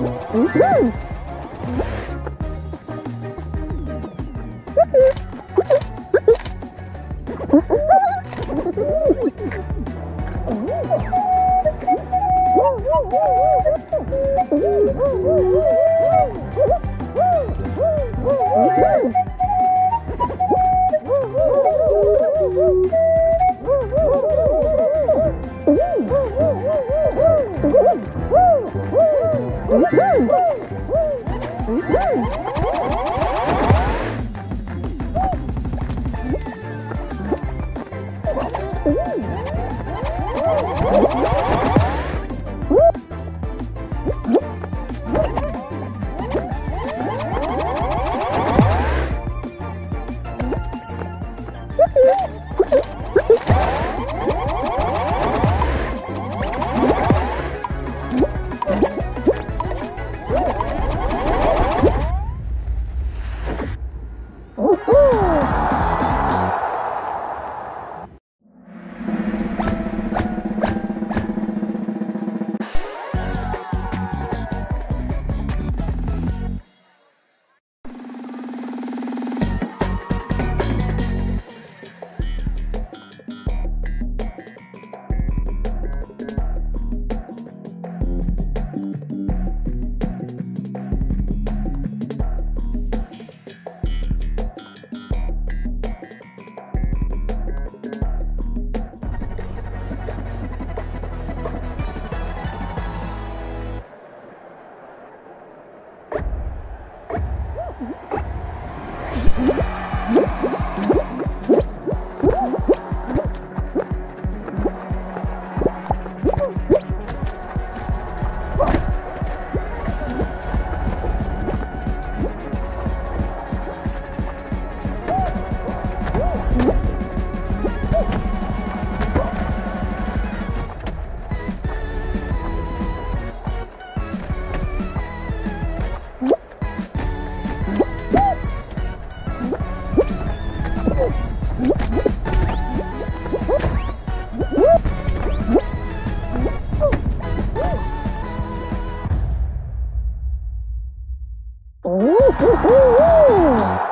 Woo! Mm-hmm. 呜呼呜